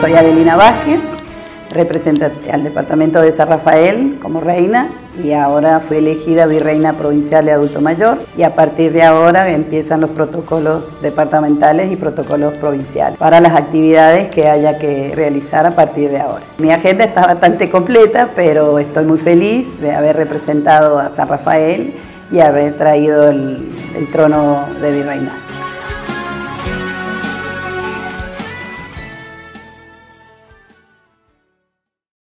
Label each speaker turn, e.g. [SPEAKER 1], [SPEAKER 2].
[SPEAKER 1] soy Adelina Vázquez, representa al departamento de San Rafael como reina y ahora fui elegida virreina provincial de adulto mayor y a partir de ahora empiezan los protocolos departamentales y protocolos provinciales para las actividades que haya que realizar a partir de ahora. Mi agenda está bastante completa, pero estoy muy feliz de haber representado a San Rafael y haber traído el, el trono de virreina.